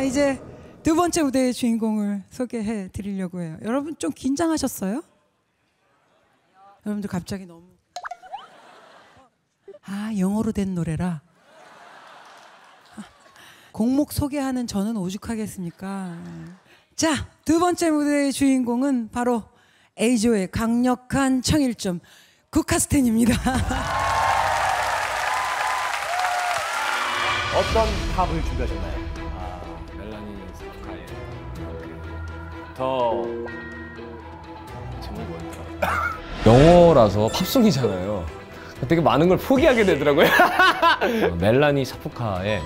자, 이제 두 번째 무대의 주인공을 소개해 드리려고 해요. 여러분 좀 긴장하셨어요? 여러분들 갑자기 너무 아, 영어로 된 노래라. 곡목 소개하는 저는 오죽하겠습니까? 자, 두 번째 무대의 주인공은 바로 에이조의 강력한 청일점 국카스텐입니다. 어떤 팝을 준비하셨나요? 더 제목이 뭐였더라? 영어라서 팝송이잖아요. 되게 많은 걸 포기하게 되더라고요. 어, 멜라니 사푸카의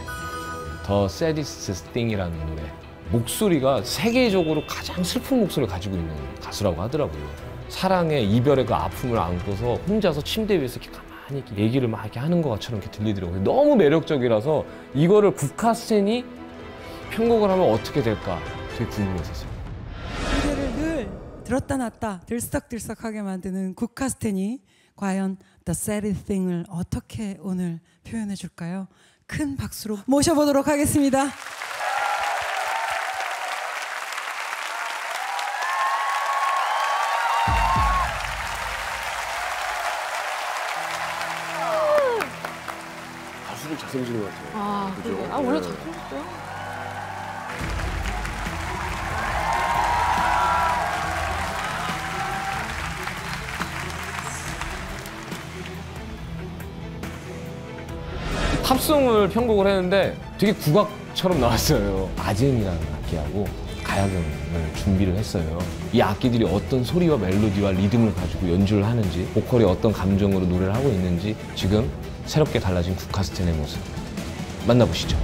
더 Saddest Thing이라는 노래. 목소리가 세계적으로 가장 슬픈 목소리를 가지고 있는 가수라고 하더라고요. 사랑의 이별의 그 아픔을 안고서 혼자서 침대 위에서 이렇게 가만히 이렇게 얘기를 막 이렇게 하는 것처럼 이렇게 들리더라고요. 너무 매력적이라서 이거를 국카스텐이 편곡을 하면 어떻게 될까 되게 궁금했었어요. 들었다 놨다 들썩들썩하게 만드는 국카스텐이 과연 The Saddest Thing을 어떻게 오늘 표현해 줄까요? 큰 박수로 모셔보도록 하겠습니다. 가수들 잘생기신 것 같아요. 아, 그죠? 아 원래 네. 잘생겼어요. 팝송을 편곡을 했는데 되게 국악처럼 나왔어요. 아젠이라는 악기하고 가야금을 준비를 했어요. 이 악기들이 어떤 소리와 멜로디와 리듬을 가지고 연주를 하는지, 보컬이 어떤 감정으로 노래를 하고 있는지 지금 새롭게 달라진 국카스텐의 모습 만나보시죠.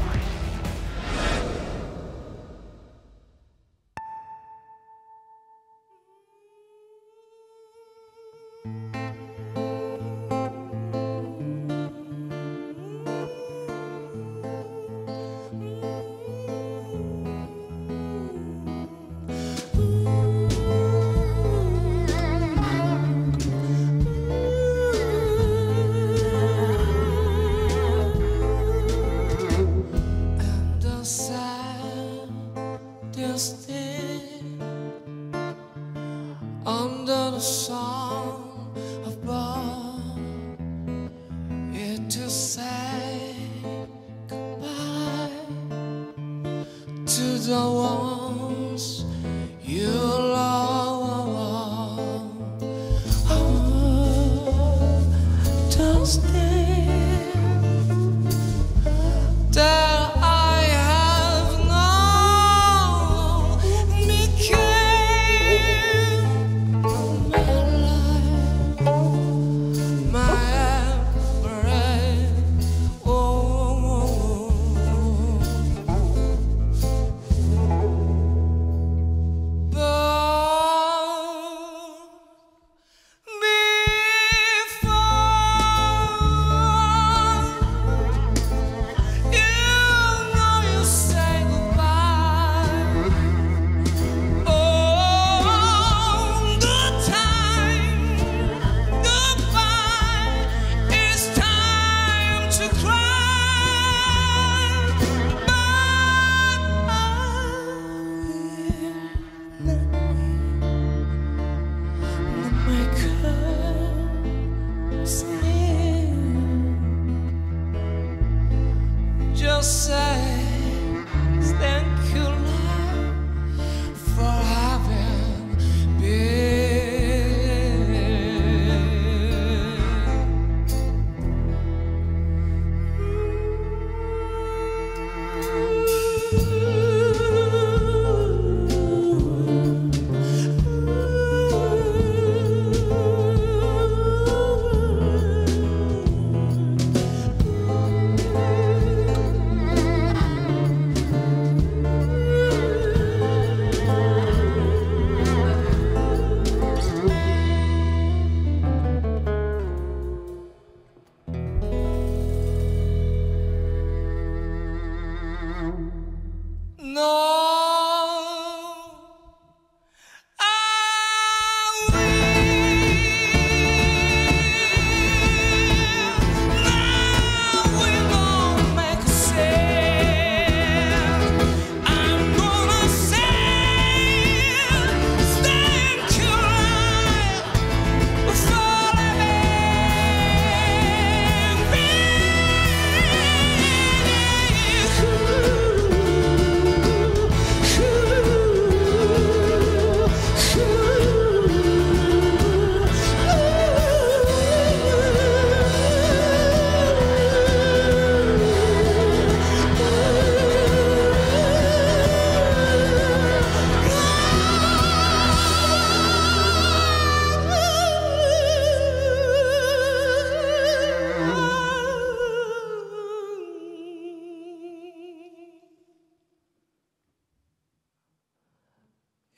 To say goodbye to the ones you love. Oh, those things sighs, then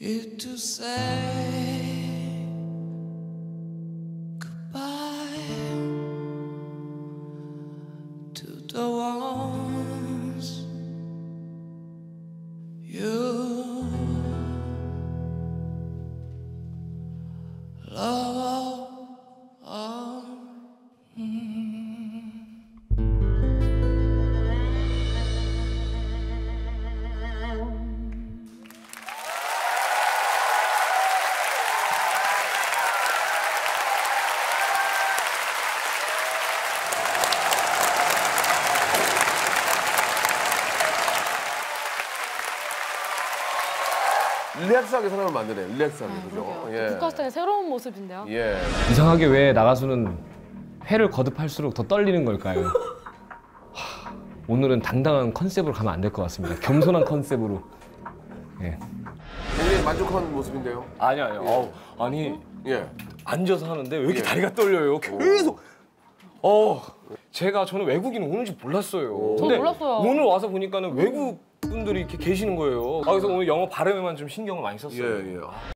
you to say 릴렉스하게 사람을 만드네. 릴렉스하게 그죠? 예. 국카스텐의 새로운 모습인데요. 예. 이상하게 왜 나가수는 회를 거듭할수록 더 떨리는 걸까요? 하, 오늘은 당당한 컨셉으로 가면 안 될 것 같습니다. 겸손한 컨셉으로. 예. 굉장히 만족한 모습인데요. 아니 아니요. 어우, 아니 예. 앉아서 하는데 왜 이렇게 예. 다리가 떨려요? 계속. 어, 제가 저는 외국인 오는지 몰랐어요. 저도 몰랐어요. 오늘 와서 보니까는 외국 분들이 이렇게 계시는 거예요. 아, 그래서 오늘 영어 발음에만 좀 신경을 많이 썼어요. 예, 예.